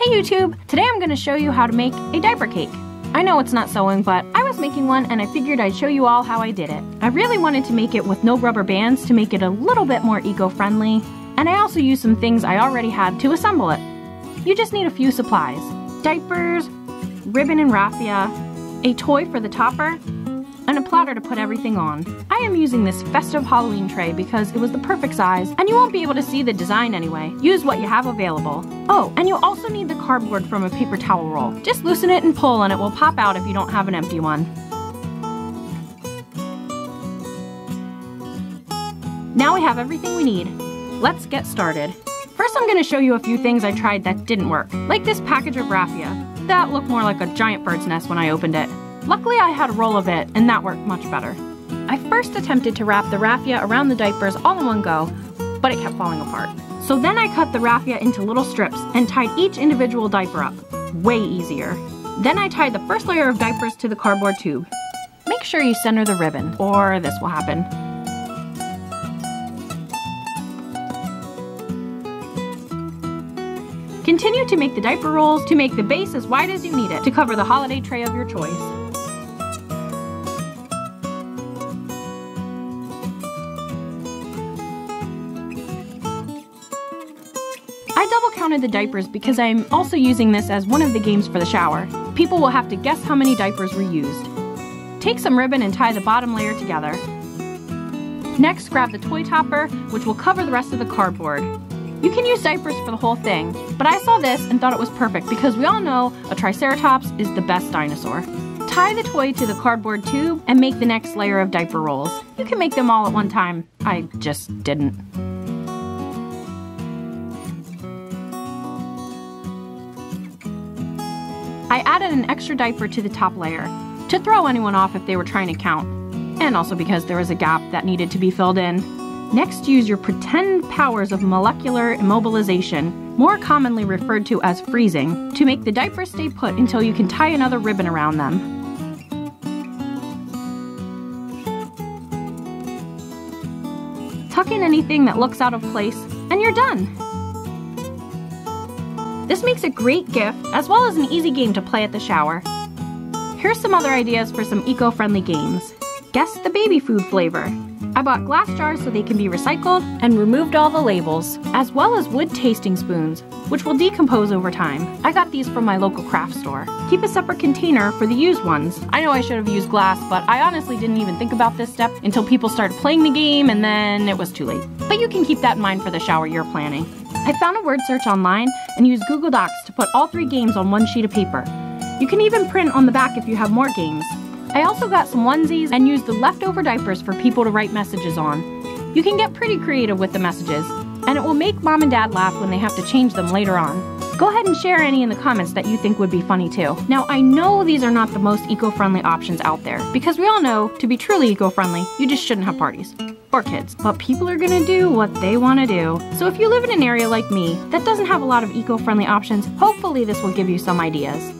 Hey YouTube! Today I'm going to show you how to make a diaper cake. I know it's not sewing, but I was making one and I figured I'd show you all how I did it. I really wanted to make it with no rubber bands to make it a little bit more eco-friendly, and I also used some things I already had to assemble it. You just need a few supplies. Diapers, ribbon and raffia, a toy for the topper, and a platter to put everything on. I am using this festive Halloween tray because it was the perfect size, and you won't be able to see the design anyway. Use what you have available. Oh, and you'll also need the cardboard from a paper towel roll. Just loosen it and pull and it will pop out if you don't have an empty one. Now we have everything we need. Let's get started. First I'm going to show you a few things I tried that didn't work, like this package of raffia. That looked more like a giant bird's nest when I opened it. Luckily I had a roll of it, and that worked much better. I first attempted to wrap the raffia around the diapers all in one go, but it kept falling apart. So then I cut the raffia into little strips and tied each individual diaper up. Way easier. Then I tied the first layer of diapers to the cardboard tube. Make sure you center the ribbon, or this will happen. Continue to make the diaper rolls to make the base as wide as you need it to cover the holiday tray of your choice. Double counted the diapers because I'm also using this as one of the games for the shower. People will have to guess how many diapers were used. Take some ribbon and tie the bottom layer together. Next, grab the toy topper, which will cover the rest of the cardboard. You can use diapers for the whole thing, but I saw this and thought it was perfect because we all know a Triceratops is the best dinosaur. Tie the toy to the cardboard tube and make the next layer of diaper rolls. You can make them all at one time. I just didn't. I added an extra diaper to the top layer to throw anyone off if they were trying to count, and also because there was a gap that needed to be filled in. Next, use your pretend powers of molecular immobilization, more commonly referred to as freezing, to make the diaper stay put until you can tie another ribbon around them. Tuck in anything that looks out of place, and you're done! This makes a great gift, as well as an easy game to play at the shower. Here's some other ideas for some eco-friendly games. Guess the baby food flavor. I bought glass jars so they can be recycled and removed all the labels, as well as wood tasting spoons, which will decompose over time. I got these from my local craft store. Keep a separate container for the used ones. I know I should have used glass, but I honestly didn't even think about this step until people started playing the game and then it was too late. But you can keep that in mind for the shower you're planning. I found a word search online and used Google Docs to put all three games on one sheet of paper. You can even print on the back if you have more games. I also got some onesies and used the leftover diapers for people to write messages on. You can get pretty creative with the messages, and it will make mom and dad laugh when they have to change them later on. Go ahead and share any in the comments that you think would be funny too. Now, I know these are not the most eco-friendly options out there, because we all know, to be truly eco-friendly, you just shouldn't have parties or kids. But people are gonna do what they wanna do. So if you live in an area like me that doesn't have a lot of eco-friendly options, hopefully this will give you some ideas.